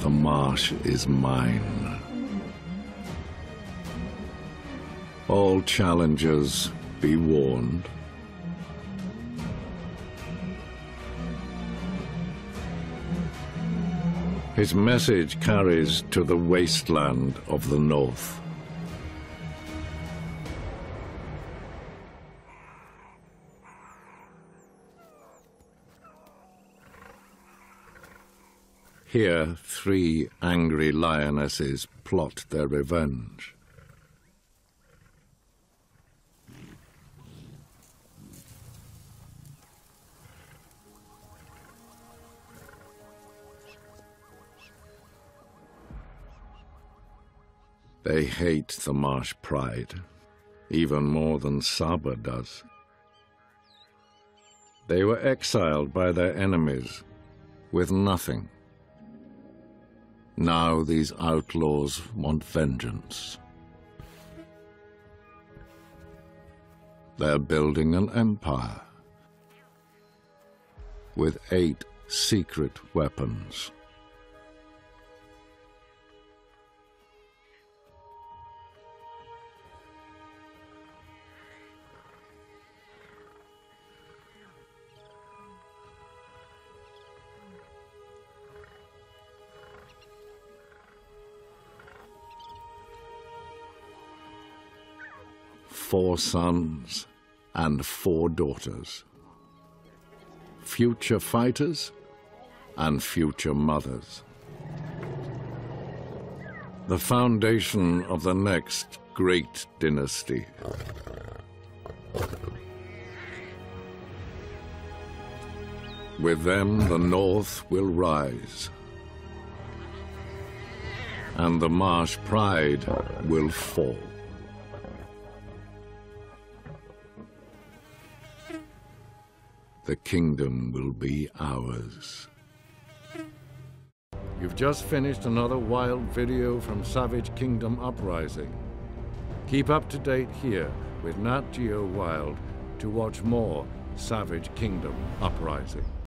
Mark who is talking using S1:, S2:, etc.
S1: The marsh is mine. All challengers be warned. His message carries to the wasteland of the north. Here, three angry lionesses plot their revenge. They hate the Marsh Pride, even more than Saba does. They were exiled by their enemies, with nothing. Now these outlaws want vengeance. They're building an empire with eight secret weapons. Four sons and four daughters. Future fighters and future mothers. The foundation of the next great dynasty. With them, the North will rise. And the Marsh Pride will fall. The kingdom will be ours. You've just finished another wild video from Savage Kingdom Uprising. Keep up to date here with Nat Geo Wild to watch more Savage Kingdom Uprising.